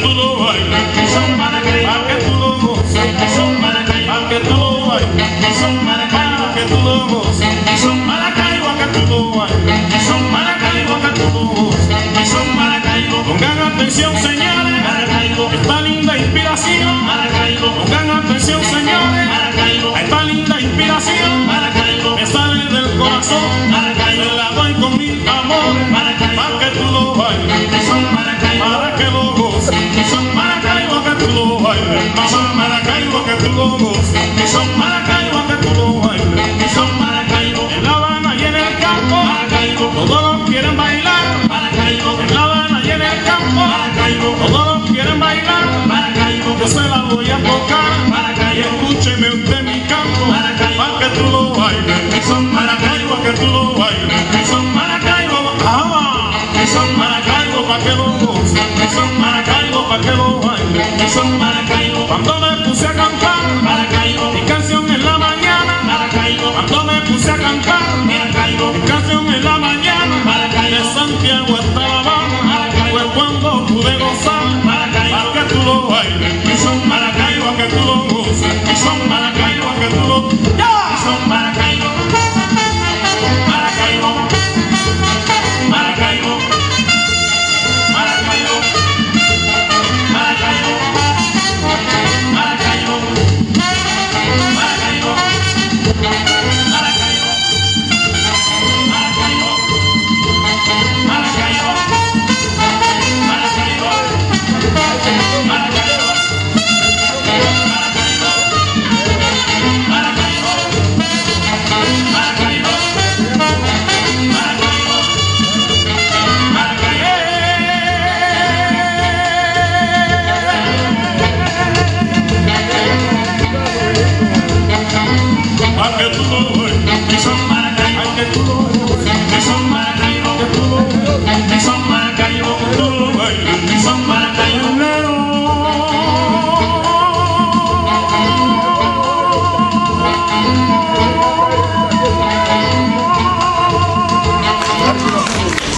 tú lo bailes, pa' que tú lo goces, pa' que tú lo bailes, pa' que tú lo goces, Maracaibo, pa' que tú lo bailes, son Maracaibo, pa' que tú lo goces. Maracaibo, Pongan atención señores, Maracaibo, esta linda inspiración. Maracaibo, Pongan atención señores, Maracaibo, a esta linda inspiración. Maracaibo, Me sale del corazón, Maracaibo, la doy con mi amor. Maracaibo, Pa' que tú lo bailes, son Maracaibo, Maracaibo, que lo son Maracaibo, Pa' que lo son Maracaibo, En La Habana y en el campo, Maracaibo, todos quieren bailar. Maracaibo, En La Habana y en el campo, Maracaibo, todos quieren bailar. Maracaibo, Yo se la voy a tocar. Maracaibo, escúcheme usted mi canto. Maracaibo. Pa' que tú lo bailes. mi son Maracaibo, Pa' que tú lo bailes. mi son Maracaibo, mi son Maracaibo, Maracaibo, pa' que lo mi son Maracaibo. Cuando me puse a cantar Maracaibo. Mi canción en la mañana Maracaibo. Cuando me puse a cantar Maracaibo. Mi canción en la mañana Maracaibo. De Santiago hasta La Habana Maracaibo. Fue cuando pude gozar Maracaibo. A que tú lo bailes. Mi son Maracaibo a que tú lo goces. Mi son Maracaibo a que tú lo